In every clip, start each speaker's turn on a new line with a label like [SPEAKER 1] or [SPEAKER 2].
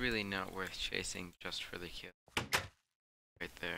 [SPEAKER 1] really not worth chasing just for the kill. Right there.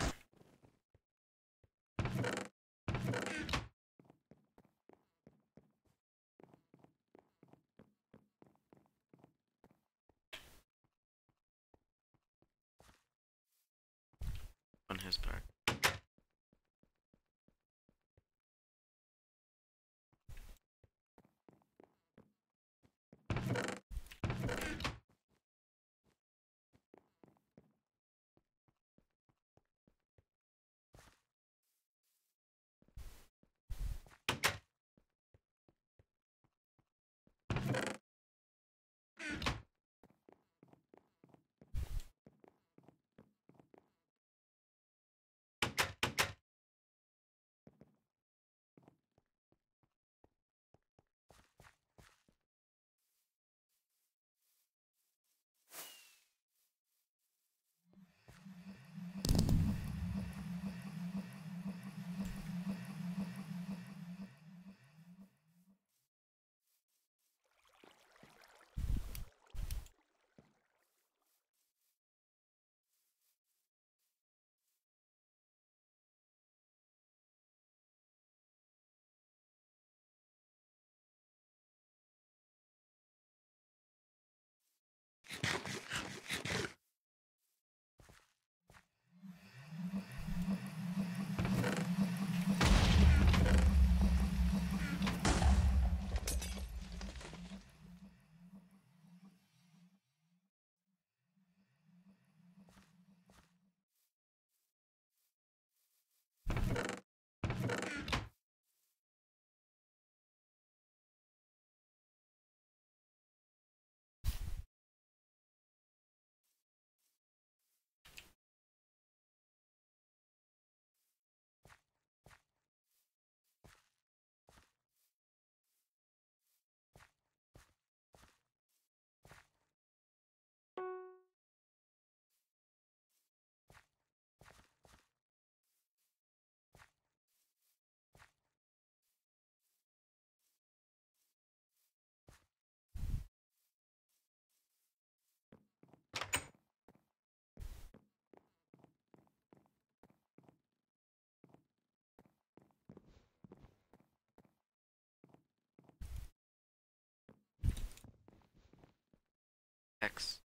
[SPEAKER 1] X.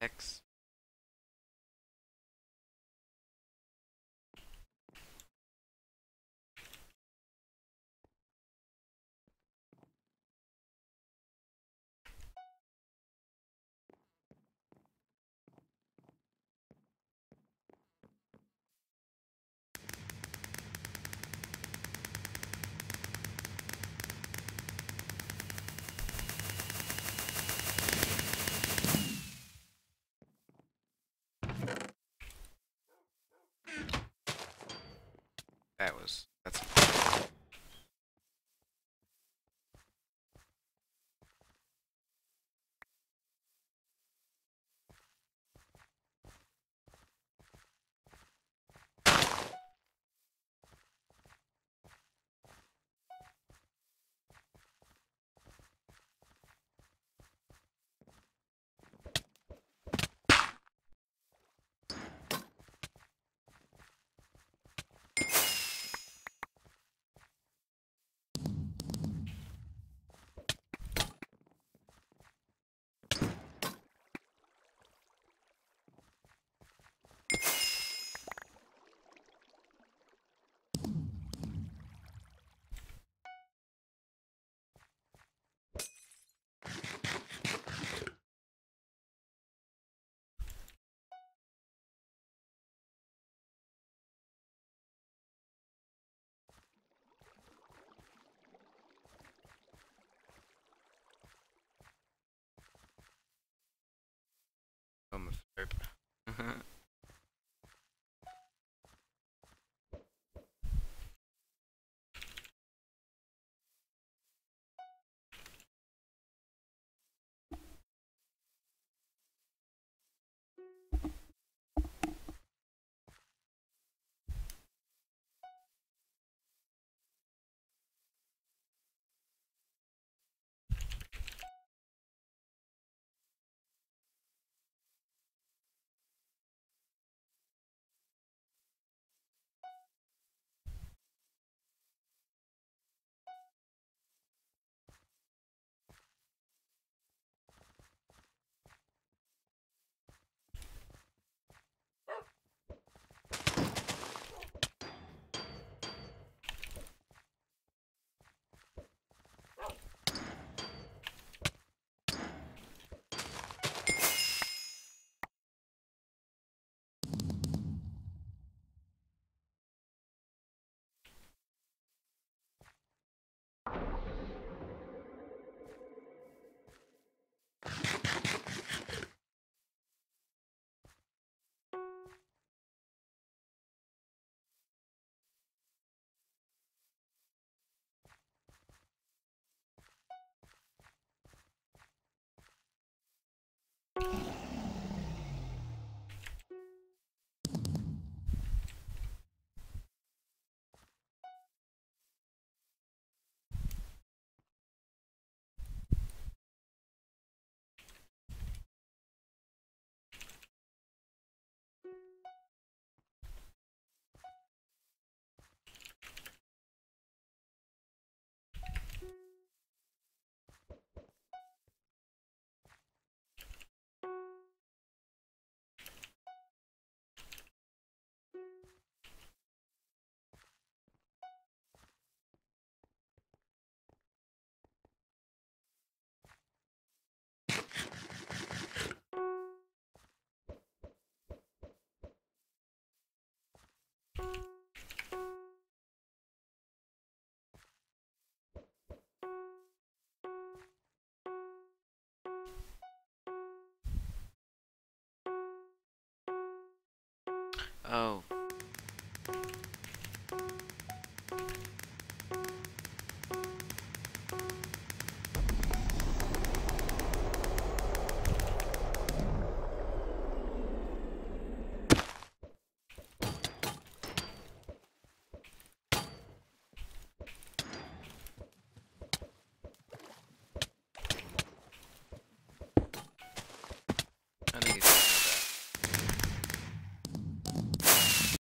[SPEAKER 1] X. That was that's Oh,